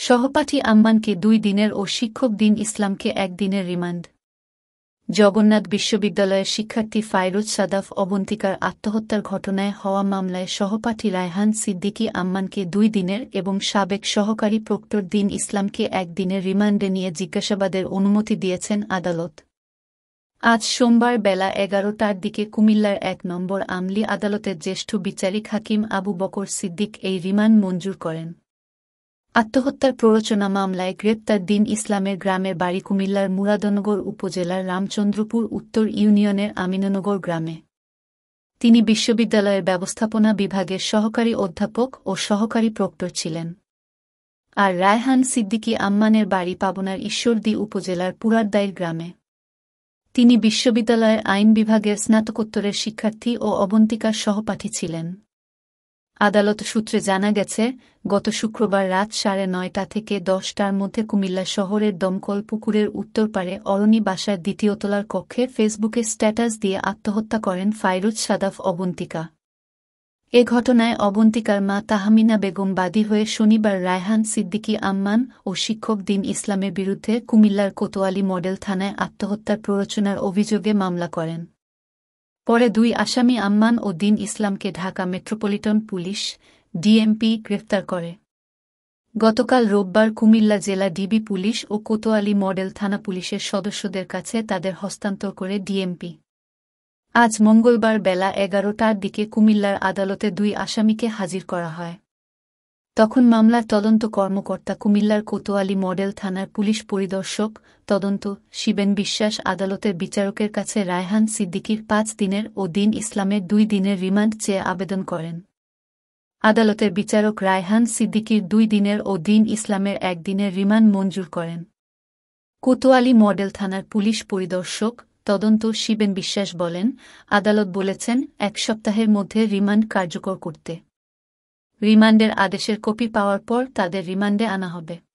সহপাঠী আম্মানকে দুই দিনের ও শিক্ষক দিন ইসলামকে একদিনের রিমান্ড। জগন্নাথ বিশ্ববিদ্যালয়ের শিক্ষার্থী ফাইরুজ সাদাফ অবন্তিকার আত্মহত্যার ঘটনায় হওয়া মামলায় সহপাঠী রায়হান সিদ্দিকী আম্মানকে দুই দিনের এবং সাবেক সহকারী প্রক্টর দিন ইসলামকে একদিনের রিমান্ডে নিয়ে জিজ্ঞাসাবাদের অনুমতি দিয়েছেন আদালত। আজ সোমবার বেলা এগারোটার দিকে কুমিল্লার এক নম্বর আমলি আদালতের জ্যেষ্ঠ বিচারিক হাকিম আবু বকর সিদ্দিক এই রিমান্ড মঞ্জুর করেন। আত্মহত্যার প্ররোচনা মামলায় গ্রেপ্তার দিন ইসলামের গ্রামের বাড়ি কুমিল্লার মুরাদনগর উপজেলার রামচন্দ্রপুর উত্তর ইউনিয়নের আমিননগর গ্রামে। তিনি বিশ্ববিদ্যালয়ের ব্যবস্থাপনা বিভাগের সহকারী অধ্যাপক ও সহকারী প্রক্টর ছিলেন। আর রায়হান সিদ্দিকী আম্মানের বাড়ি পাবনার ঈশ্বরদী উপজেলার পুরারদাইর গ্রামে। তিনি বিশ্ববিদ্যালয়ের আইন বিভাগের স্নাতকোত্তরের শিক্ষার্থী ও অবন্তিকার সহপাঠী ছিলেন। আদালত সূত্রে জানা গেছে, গত শুক্রবার রাত সাড়ে নয়টা থেকে দশটার মধ্যে কুমিল্লা শহরের দমকল পুকুরের উত্তর পারে অরণি বাসার দ্বিতীয় তলার কক্ষে ফেসবুকে স্ট্যাটাস দিয়ে আত্মহত্যা করেন ফাইরুজ সাদাফ অবন্তিকা। এ ঘটনায় অবন্তিকার মা তাহমিনা বেগম বাদী হয়ে শনিবার রায়হান সিদ্দিকী আম্মান ও শিক্ষক দিন ইসলামের বিরুদ্ধে কুমিল্লার কোতোয়ালি মডেল থানায় আত্মহত্যার প্ররোচনার অভিযোগে মামলা করেন। পরে দুই আসামি আম্মান ও দিন ইসলামকে ঢাকা মেট্রোপলিটন পুলিশ, ডিএমপি, গ্রেফতার করে। গতকাল রোববার কুমিল্লা জেলা ডিবি পুলিশ ও কোতোয়ালি মডেল থানা পুলিশের সদস্যদের কাছে তাদের হস্তান্তর করে ডিএমপি। আজ মঙ্গলবার বেলা এগারোটার দিকে কুমিল্লার আদালতে দুই আসামিকে হাজির করা হয়। তখন মামলার তদন্ত কর্মকর্তা কুমিল্লার কোতোয়ালি মডেল থানার পুলিশ পরিদর্শক তদন্ত শিবেন বিশ্বাস আদালতের বিচারকের কাছে রায়হান সিদ্দিকির পাঁচ দিনের ও দিন ইসলামের দুই দিনের রিমান্ড চেয়ে আবেদন করেন। আদালতের বিচারক রায়হান সিদ্দিকির দুই দিনের ও দিন ইসলামের একদিনের রিমান্ড মঞ্জুর করেন। কোতোয়ালি মডেল থানার পুলিশ পরিদর্শক তদন্ত শিবেন বিশ্বাস বলেন, আদালত বলেছেন, এক সপ্তাহের মধ্যে রিমান্ড কার্যকর করতে। রিমান্ডের আদেশের কপি পাওয়ার পর তাদের রিমান্ডে আনা হবে।